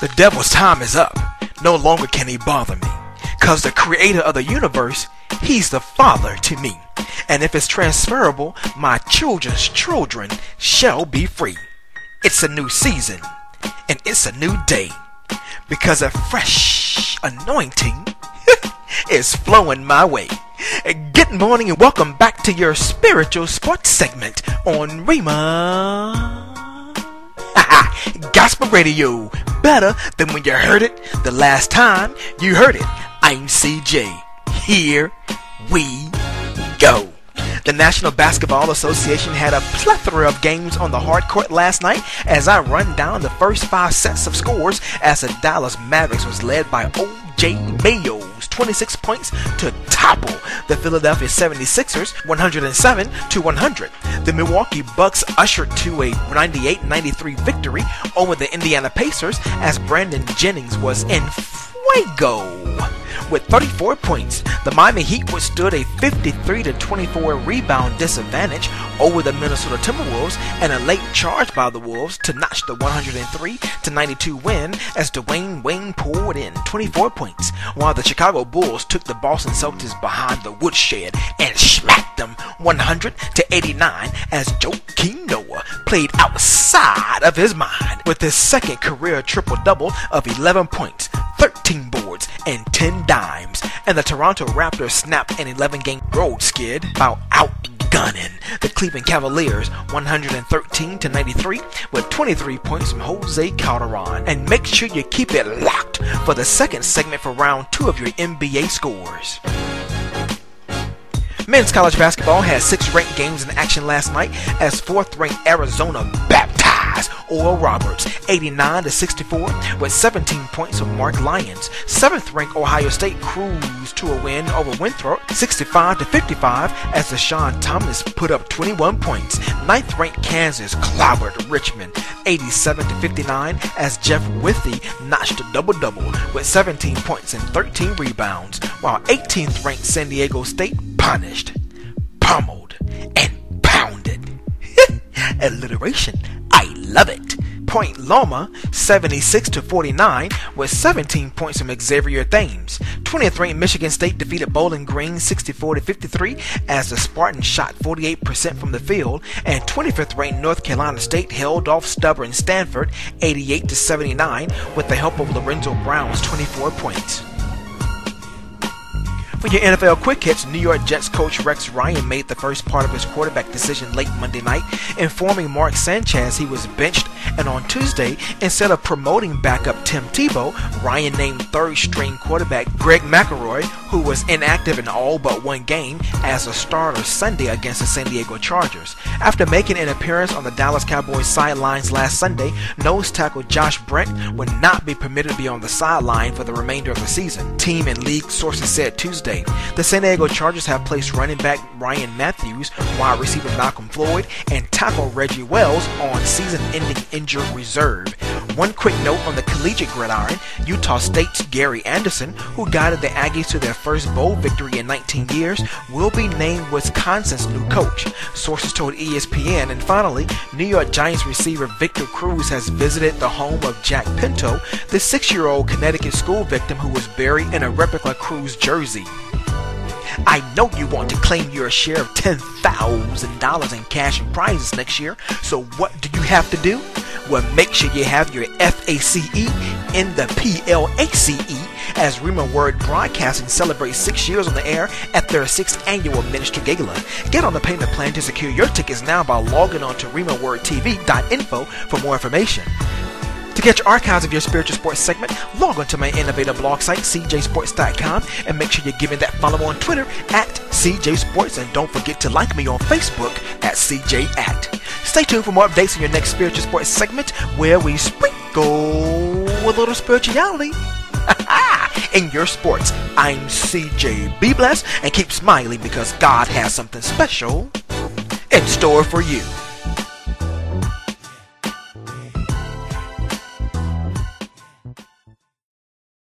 The devil's time is up. No longer can he bother me. Cause the creator of the universe, he's the father to me. And if it's transferable, my children's children shall be free. It's a new season, and it's a new day. Because a fresh anointing is flowing my way. Good morning and welcome back to your spiritual sports segment on Rhema. Gospel Radio, better than when you heard it the last time you heard it. I'm CJ. Here we go. The National Basketball Association had a plethora of games on the hard court last night as I run down the first five sets of scores as the Dallas Mavericks was led by O.J. Mayo's 26 points to topple the Philadelphia 76ers 107 to 100. The Milwaukee Bucks ushered to a 98-93 victory over the Indiana Pacers as Brandon Jennings was in fuego with 34 points. The Miami Heat withstood a 53 24 rebound disadvantage over the Minnesota Timberwolves and a late charge by the Wolves to notch the 103 92 win as Dwyane Wade poured in 24 points, while the Chicago Bulls took the Boston Celtics behind the woodshed and smacked them 100 89 as Joakim Noah played outside of his mind with his second career triple double of 11 points, 13 boards, and 10 dimes. And the Toronto Raptors snapped an 11 game road skid by outgunning the Cleveland Cavaliers 113 to 93 with 23 points from Jose Calderon. And make sure you keep it locked for the second segment for round two of your NBA scores. Men's college basketball had six ranked games in action last night as fourth ranked Arizona baptized Oral Roberts 89 to 64 with 17 points from Mark Lyons. Seventh ranked Ohio State cruised to a win over Winthrop 65 to 55 as Deshaun Thomas put up 21 points. Ninth ranked Kansas clobbered Richmond 87 to 59 as Jeff Withey notched a double double with 17 points and 13 rebounds, while 18th ranked San Diego State punished, pummeled, and pounded. Alliteration. Love it. Point Loma 76 to 49 with 17 points from Xavier Thames. 20th ranked Michigan State defeated Bowling Green 64 to 53 as the Spartans shot 48% from the field, and 25th ranked North Carolina State held off stubborn Stanford 88 to 79 with the help of Lorenzo Brown's 24 points. For your NFL quick hits, New York Jets coach Rex Ryan made the first part of his quarterback decision late Monday night, informing Mark Sanchez he was benched, and on Tuesday, instead of promoting backup Tim Tebow, Ryan named third string quarterback Greg McElroy, who was inactive in all but one game, as a starter Sunday against the San Diego Chargers. After making an appearance on the Dallas Cowboys sidelines last Sunday, nose tackle Josh Brent would not be permitted to be on the sideline for the remainder of the season. Team and league sources said Tuesday the San Diego Chargers have placed running back Ryan Mathews, wide receiver Malcom Floyd, and tackle Reggie Wells on season-ending injured reserve. One quick note on the collegiate gridiron, Utah State's Gary Anderson, who guided the Aggies to their first bowl victory in 19 years, will be named Wisconsin's new coach. Sources told ESPN. And finally, New York Giants receiver Victor Cruz has visited the home of Jack Pinto, the six-year-old Connecticut school victim who was buried in a replica Cruz jersey. I know you want to claim your share of $10,000 in cash and prizes next year, so what do you have to do? Well, make sure you have your FACE in the PLACE as Rhema Word Broadcasting celebrates six years on the air at their sixth annual Ministry Gala. Get on the payment plan to secure your tickets now by logging on to RhemaWordTV.info for more information. To catch archives of your spiritual sports segment, log on to my innovative blog site, ceejaysports.com, and make sure you're giving that follow on Twitter at cjsports, and don't forget to like me on Facebook at cjact. Stay tuned for more updates on your next spiritual sports segment, where we sprinkle a little spirituality. in your sports, I'm CJ. Be blessed and keep smiling because God has something special in store for you.